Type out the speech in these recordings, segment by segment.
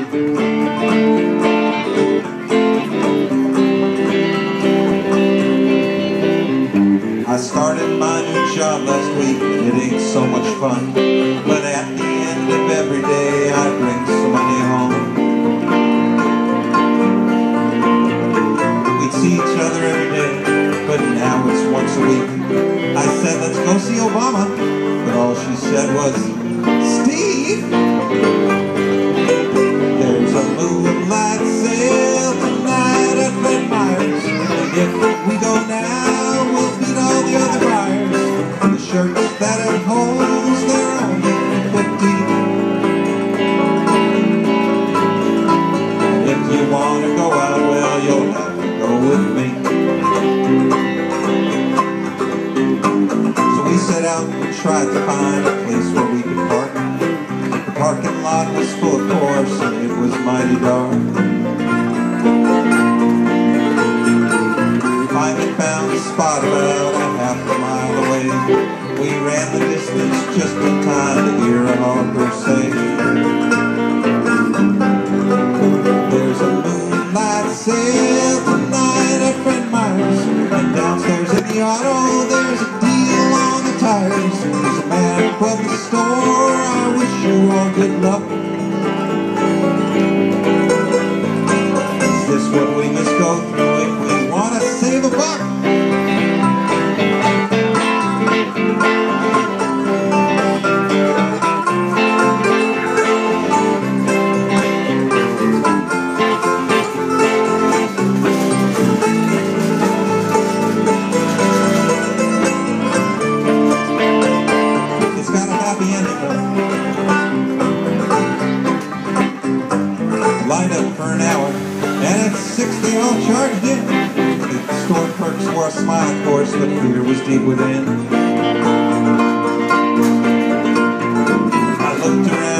I started my new job last week, it ain't so much fun. But at the end of every day, I bring some money home. We'd see each other every day, but now it's once a week. I said, let's go see Obama, but all she said was, Steve, out and tried to find a place where we could park. The parking lot was full, of course, and it was mighty dark. Finally found a spot about a half a mile away. We ran the distance just in time to hear a hawker say, There's a Moonlite Sale tonight at Fred Meyer's, and downstairs in the auto the. There's a man above the store. I wish you all good luck. Is this what we must go through Lined up for an hour, and at six they all charged in. The store clerks wore a smile, of course, but fear was deep within. I looked around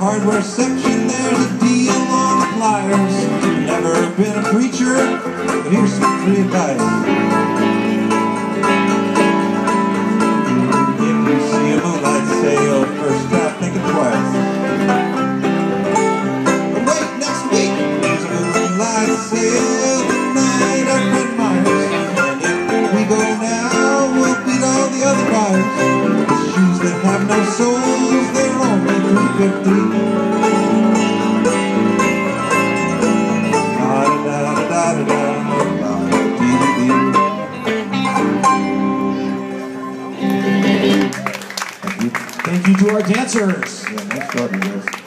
hardware section there's a deal on the pliers. Never been a preacher, but here's some free advice. Three fifty. Thank you to our dancers. Yeah, nice starting, guys.